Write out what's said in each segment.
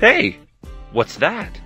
Hey, what's that?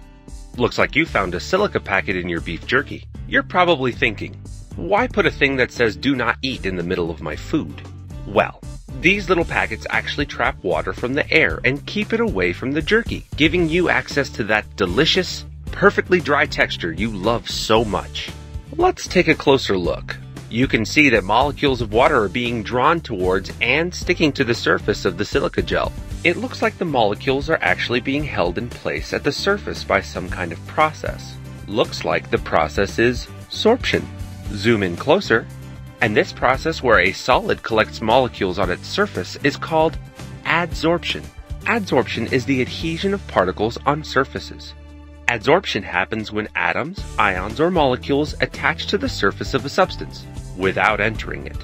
Looks like you found a silica packet in your beef jerky. You're probably thinking, why put a thing that says do not eat in the middle of my food? Well, these little packets actually trap water from the air and keep it away from the jerky, giving you access to that delicious, perfectly dry texture you love so much. Let's take a closer look. You can see that molecules of water are being drawn towards and sticking to the surface of the silica gel. It looks like the molecules are actually being held in place at the surface by some kind of process. Looks like the process is sorption. Zoom in closer, and this process where a solid collects molecules on its surface is called adsorption. Adsorption is the adhesion of particles on surfaces. Adsorption happens when atoms, ions, or molecules attach to the surface of a substance without entering it.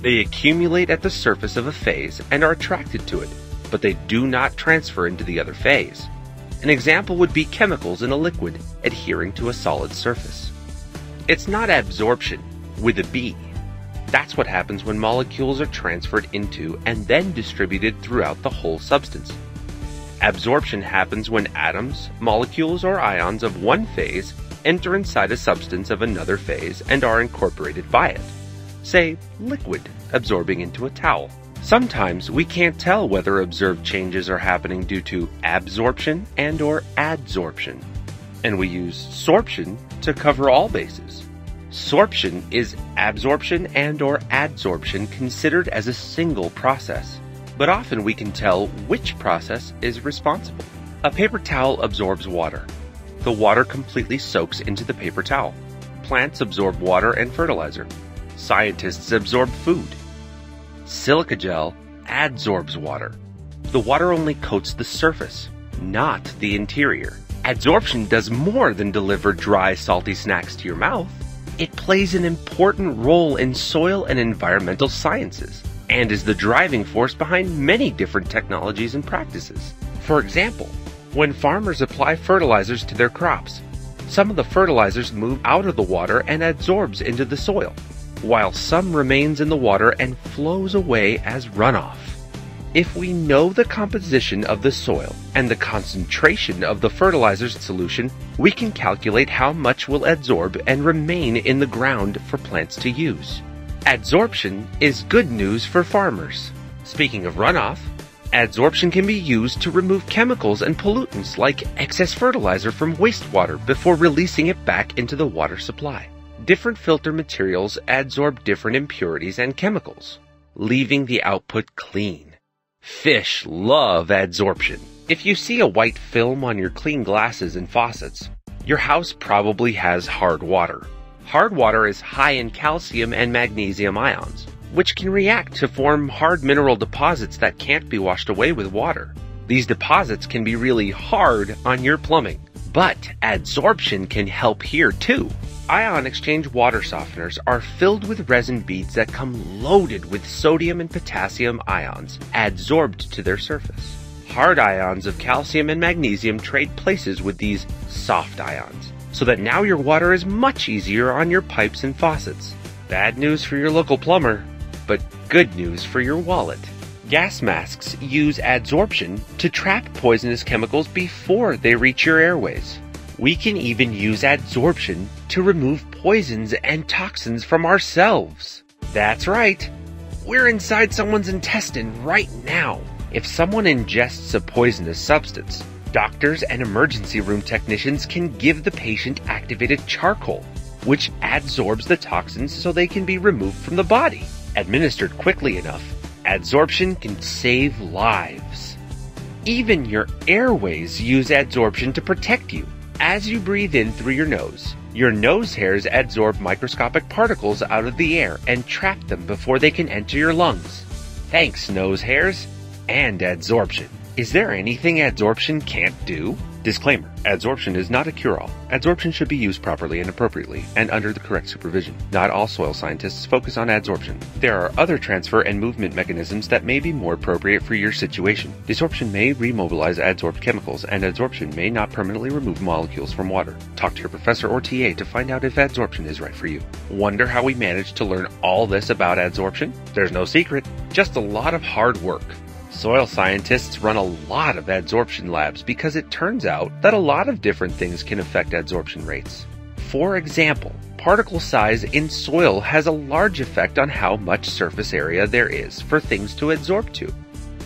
They accumulate at the surface of a phase and are attracted to it, but they do not transfer into the other phase. An example would be chemicals in a liquid adhering to a solid surface. It's not absorption with a B. That's what happens when molecules are transferred into and then distributed throughout the whole substance. Absorption happens when atoms, molecules, or ions of one phase enter inside a substance of another phase and are incorporated by it. Say, liquid absorbing into a towel. Sometimes we can't tell whether observed changes are happening due to absorption and or adsorption. And we use sorption to cover all bases. Sorption is absorption and or adsorption considered as a single process, but often we can tell which process is responsible. A paper towel absorbs water, the water completely soaks into the paper towel. Plants absorb water and fertilizer. Scientists absorb food. Silica gel adsorbs water. The water only coats the surface, not the interior. Adsorption does more than deliver dry, salty snacks to your mouth. It plays an important role in soil and environmental sciences, and is the driving force behind many different technologies and practices. For example, when farmers apply fertilizers to their crops. Some of the fertilizers move out of the water and adsorbs into the soil, while some remains in the water and flows away as runoff. If we know the composition of the soil and the concentration of the fertilizer's solution, we can calculate how much will adsorb and remain in the ground for plants to use. Adsorption is good news for farmers. Speaking of runoff, Adsorption can be used to remove chemicals and pollutants like excess fertilizer from wastewater before releasing it back into the water supply. Different filter materials adsorb different impurities and chemicals, leaving the output clean. Fish love adsorption. If you see a white film on your clean glasses and faucets, your house probably has hard water. Hard water is high in calcium and magnesium ions, which can react to form hard mineral deposits that can't be washed away with water. These deposits can be really hard on your plumbing, but adsorption can help here too. Ion exchange water softeners are filled with resin beads that come loaded with sodium and potassium ions adsorbed to their surface. Hard ions of calcium and magnesium trade places with these soft ions, so that now your water is much easier on your pipes and faucets. Bad news for your local plumber but good news for your wallet. Gas masks use adsorption to trap poisonous chemicals before they reach your airways. We can even use adsorption to remove poisons and toxins from ourselves. That's right. We're inside someone's intestine right now. If someone ingests a poisonous substance, doctors and emergency room technicians can give the patient activated charcoal, which adsorbs the toxins so they can be removed from the body. Administered quickly enough, adsorption can save lives. Even your airways use adsorption to protect you. As you breathe in through your nose, your nose hairs adsorb microscopic particles out of the air and trap them before they can enter your lungs. Thanks, nose hairs and adsorption. Is there anything adsorption can't do? Disclaimer Adsorption is not a cure all. Adsorption should be used properly and appropriately and under the correct supervision. Not all soil scientists focus on adsorption. There are other transfer and movement mechanisms that may be more appropriate for your situation. Desorption may remobilize adsorbed chemicals, and adsorption may not permanently remove molecules from water. Talk to your professor or TA to find out if adsorption is right for you. Wonder how we managed to learn all this about adsorption? There's no secret, just a lot of hard work. Soil scientists run a lot of adsorption labs because it turns out that a lot of different things can affect adsorption rates. For example, particle size in soil has a large effect on how much surface area there is for things to adsorb to.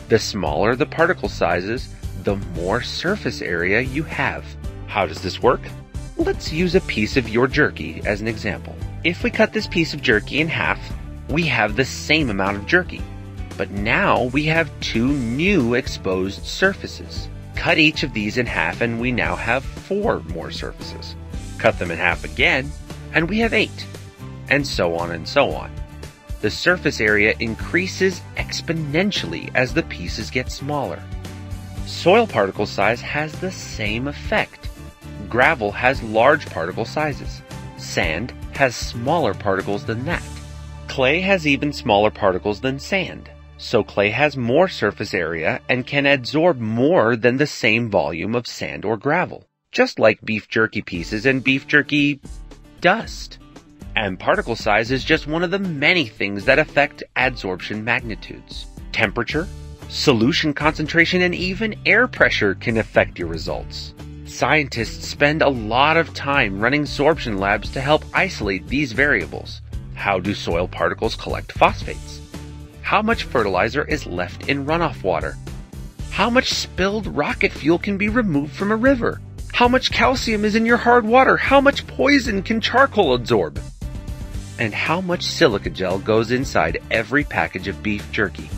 The smaller the particle sizes, the more surface area you have. How does this work? Let's use a piece of your jerky as an example. If we cut this piece of jerky in half, we have the same amount of jerky. But now we have two new exposed surfaces. Cut each of these in half and we now have four more surfaces. Cut them in half again and we have eight. And so on and so on. The surface area increases exponentially as the pieces get smaller. Soil particle size has the same effect. Gravel has large particle sizes. Sand has smaller particles than that. Clay has even smaller particles than sand. So clay has more surface area and can adsorb more than the same volume of sand or gravel, just like beef jerky pieces and beef jerky dust. And particle size is just one of the many things that affect adsorption magnitudes. Temperature, solution concentration, and even air pressure can affect your results. Scientists spend a lot of time running sorption labs to help isolate these variables. How do soil particles collect phosphates? How much fertilizer is left in runoff water? How much spilled rocket fuel can be removed from a river? How much calcium is in your hard water? How much poison can charcoal absorb? And how much silica gel goes inside every package of beef jerky?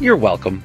You're welcome.